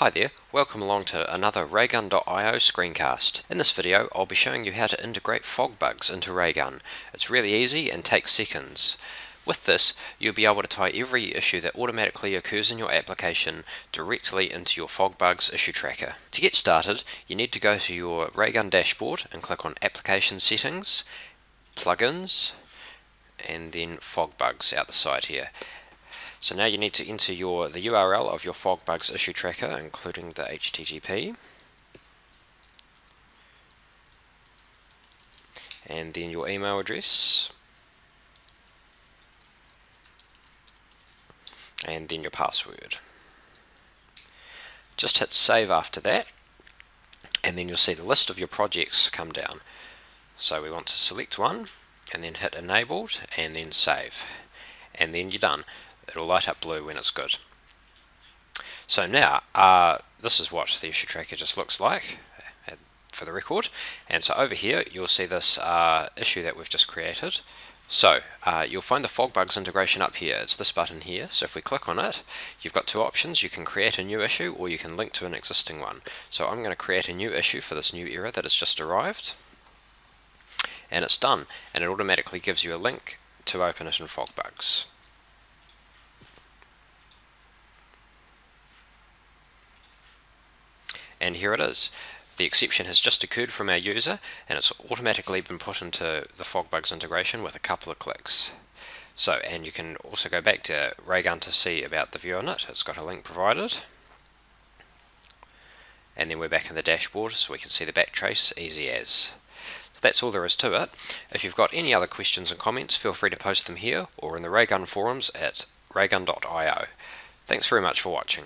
Hi there, welcome along to another Raygun.io screencast. In this video I'll be showing you how to integrate FogBugz into Raygun. It's really easy and takes seconds. With this, you'll be able to tie every issue that automatically occurs in your application directly into your FogBugz issue tracker. To get started, you need to go to your Raygun dashboard and click on Application Settings, Plugins, and then FogBugz out the side here. So now you need to enter your the URL of your FogBugz issue tracker, including the HTTP. And then your email address. And then your password. Just hit save after that. And then you'll see the list of your projects come down. So we want to select one and then hit enabled and then save. And then you're done it'll light up blue when it's good. So now, uh, this is what the issue tracker just looks like uh, for the record. And so over here, you'll see this uh, issue that we've just created. So uh, you'll find the FogBugz integration up here. It's this button here. So if we click on it, you've got two options. You can create a new issue or you can link to an existing one. So I'm going to create a new issue for this new error that has just arrived. And it's done. And it automatically gives you a link to open it in FogBugz. And here it is. The exception has just occurred from our user and it's automatically been put into the FogBugz integration with a couple of clicks. So, and you can also go back to Raygun to see about the view on it. It's got a link provided. And then we're back in the dashboard so we can see the backtrace easy as. So that's all there is to it. If you've got any other questions and comments, feel free to post them here or in the Raygun forums at raygun.io. Thanks very much for watching.